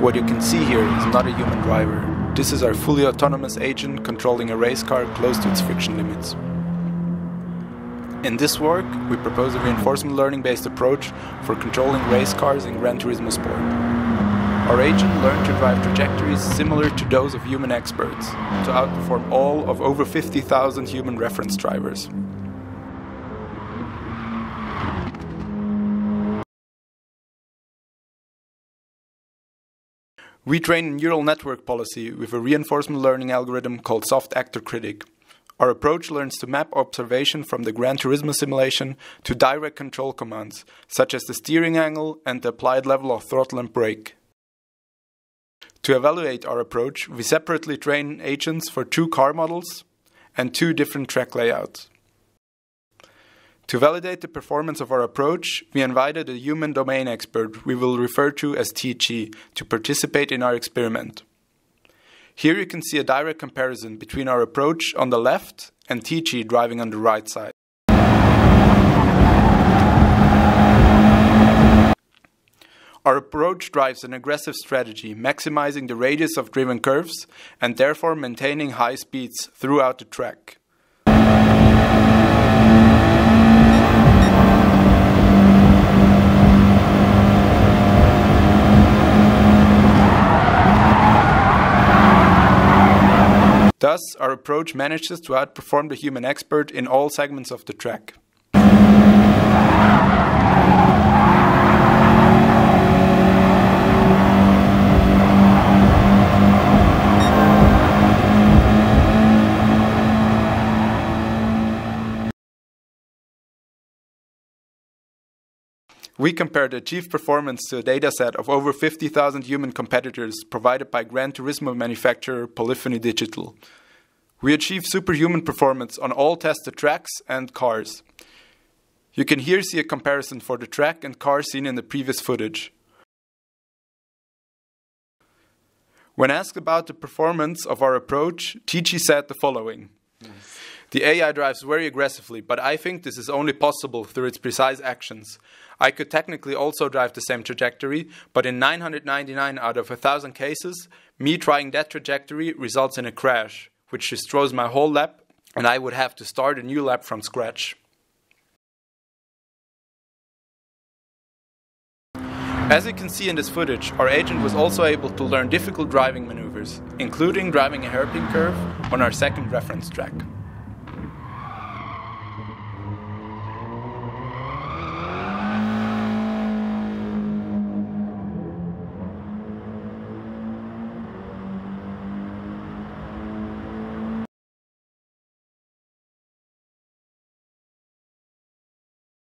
What you can see here is not a human driver. This is our fully autonomous agent controlling a race car close to its friction limits. In this work, we propose a reinforcement learning based approach for controlling race cars in Gran Turismo Sport. Our agent learned to drive trajectories similar to those of human experts, to outperform all of over 50,000 human reference drivers. We train neural network policy with a reinforcement learning algorithm called Soft Actor Critic. Our approach learns to map observation from the Gran Turismo simulation to direct control commands, such as the steering angle and the applied level of throttle and brake. To evaluate our approach, we separately train agents for two car models and two different track layouts. To validate the performance of our approach, we invited a human domain expert we will refer to as TG to participate in our experiment. Here you can see a direct comparison between our approach on the left and TG driving on the right side. Our approach drives an aggressive strategy, maximizing the radius of driven curves and therefore maintaining high speeds throughout the track. Our approach manages to outperform the human expert in all segments of the track. We compared the achieved performance to a dataset of over 50,000 human competitors provided by Gran Turismo manufacturer Polyphony Digital. We achieve superhuman performance on all tested tracks and cars. You can here see a comparison for the track and car seen in the previous footage. When asked about the performance of our approach, TG said the following. Nice. The AI drives very aggressively, but I think this is only possible through its precise actions. I could technically also drive the same trajectory, but in 999 out of 1000 cases, me trying that trajectory results in a crash, which destroys my whole lap, and I would have to start a new lap from scratch. As you can see in this footage, our agent was also able to learn difficult driving maneuvers, including driving a hairpin curve on our second reference track.